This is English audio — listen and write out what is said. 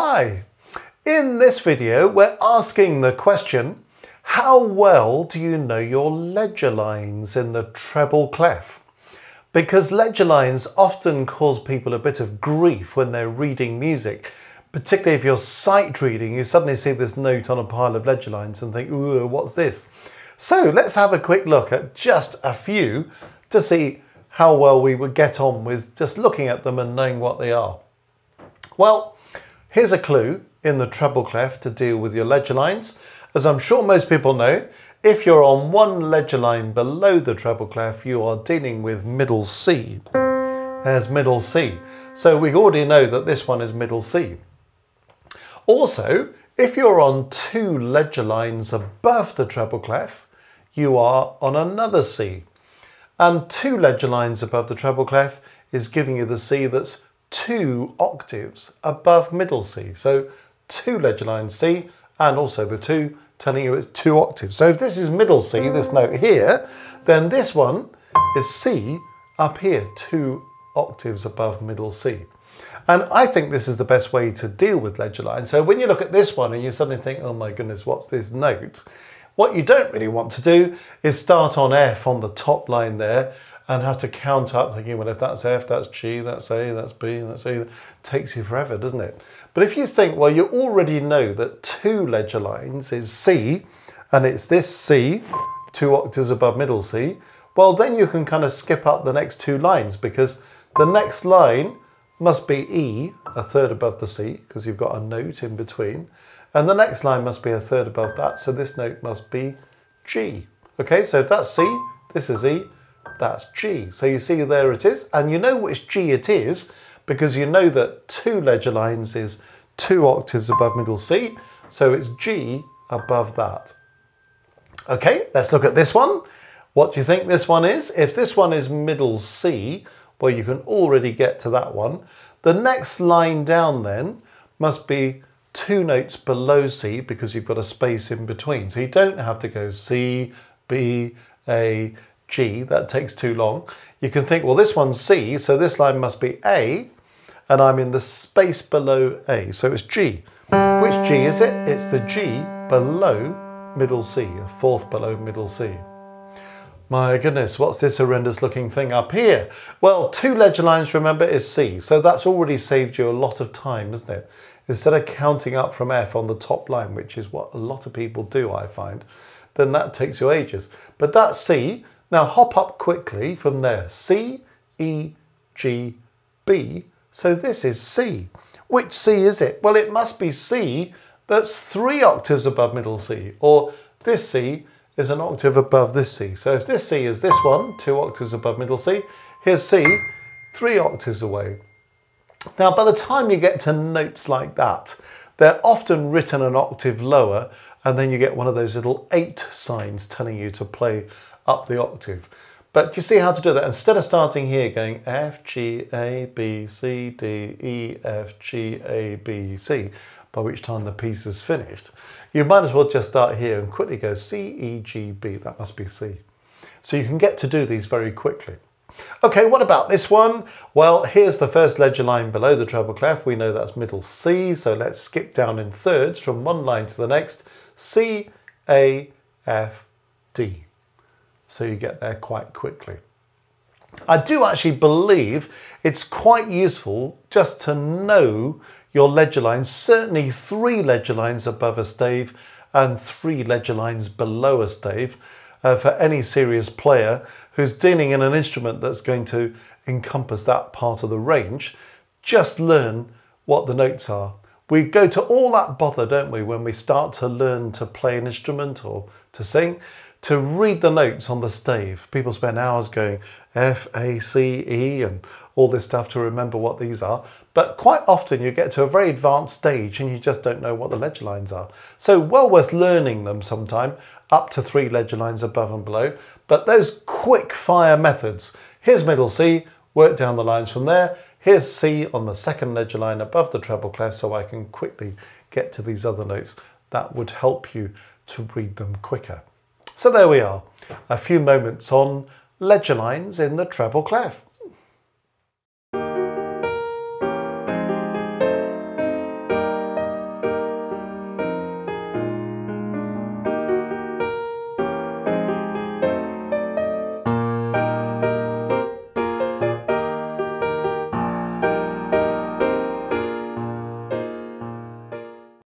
Hi! In this video, we're asking the question, how well do you know your ledger lines in the treble clef? Because ledger lines often cause people a bit of grief when they're reading music, particularly if you're sight reading, you suddenly see this note on a pile of ledger lines and think, ooh, what's this? So let's have a quick look at just a few to see how well we would get on with just looking at them and knowing what they are. Well, here's a clue in the treble clef to deal with your ledger lines. As I'm sure most people know, if you're on one ledger line below the treble clef, you are dealing with middle C. There's middle C. So we already know that this one is middle C. Also, if you're on two ledger lines above the treble clef, you are on another C. And two ledger lines above the treble clef is giving you the C that's two octaves above middle C. So two ledger lines C and also the two telling you it's two octaves. So if this is middle C, this note here, then this one is C up here, two octaves above middle C. And I think this is the best way to deal with ledger lines. So when you look at this one and you suddenly think, oh my goodness, what's this note? What you don't really want to do is start on F on the top line there and have to count up thinking, well, if that's F, that's G, that's A, that's B, that's C. It takes you forever, doesn't it? But if you think, well, you already know that two ledger lines is C, and it's this C, two octaves above middle C, well, then you can kind of skip up the next two lines because the next line must be E, a third above the C, because you've got a note in between. And the next line must be a third above that, so this note must be G. Okay, so if that's C, this is E, that's G. So you see there it is, and you know which G it is because you know that two ledger lines is two octaves above middle C, so it's G above that. Okay, let's look at this one. What do you think this one is? If this one is middle C, well, you can already get to that one. The next line down then must be two notes below C because you've got a space in between. So you don't have to go C, B, A, G, that takes too long. You can think, well, this one's C, so this line must be A, and I'm in the space below A, so it's G. Which G is it? It's the G below middle C, a fourth below middle C. My goodness, what's this horrendous looking thing up here? Well, two ledger lines, remember, is C, so that's already saved you a lot of time, isn't it? Instead of counting up from F on the top line, which is what a lot of people do, I find, then that takes you ages. But that's C, now hop up quickly from there. C, E, G, B. So this is C. Which C is it? Well, it must be C that's three octaves above middle C. Or this C is an octave above this C. So if this C is this one, two octaves above middle C, here's C, three octaves away. Now, by the time you get to notes like that, they're often written an octave lower, and then you get one of those little eight signs telling you to play up the octave. But you see how to do that? Instead of starting here going F, G, A, B, C, D, E, F, G, A, B, C, by which time the piece is finished, you might as well just start here and quickly go C, E, G, B, that must be C. So you can get to do these very quickly. Okay, what about this one? Well, here's the first ledger line below the treble clef. We know that's middle C, so let's skip down in thirds from one line to the next. C, A, F, D so you get there quite quickly. I do actually believe it's quite useful just to know your ledger lines, certainly three ledger lines above a stave and three ledger lines below a stave uh, for any serious player who's dealing in an instrument that's going to encompass that part of the range. Just learn what the notes are. We go to all that bother, don't we, when we start to learn to play an instrument or to sing to read the notes on the stave. People spend hours going F, A, C, E, and all this stuff to remember what these are. But quite often you get to a very advanced stage and you just don't know what the ledger lines are. So well worth learning them sometime, up to three ledger lines above and below. But those quick fire methods, here's middle C, work down the lines from there. Here's C on the second ledger line above the treble clef so I can quickly get to these other notes. That would help you to read them quicker. So there we are, a few moments on ledger lines in the treble clef.